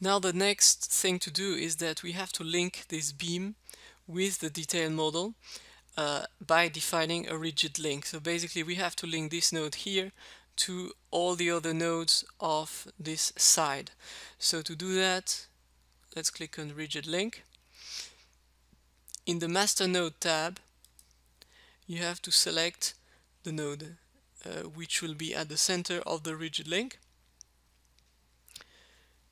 Now the next thing to do is that we have to link this beam with the detail model uh, by defining a rigid link. So basically we have to link this node here to all the other nodes of this side. So to do that, let's click on rigid link. In the master node tab, you have to select the node uh, which will be at the center of the rigid link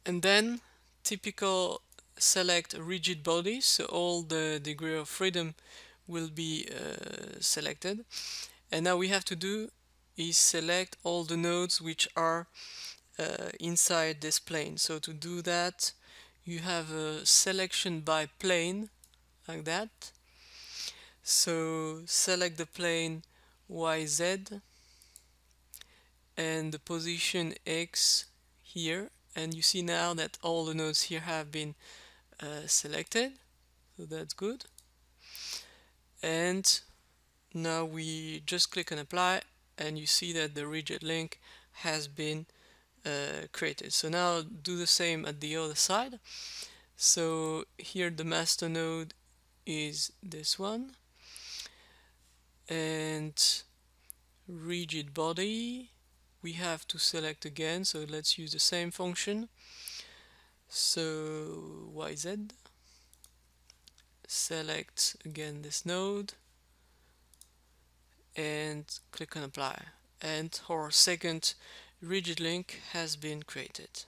and then typical select rigid body so all the degree of freedom will be uh, selected. And now we have to do is select all the nodes which are uh, inside this plane. So to do that you have a selection by plane like that. So select the plane YZ and the position X here and you see now that all the nodes here have been uh, selected. So that's good. And now we just click on apply and you see that the rigid link has been uh, created. So now do the same at the other side. So here the master node is this one. And rigid body we have to select again so let's use the same function. So yz select again this node. And click on apply. And our second rigid link has been created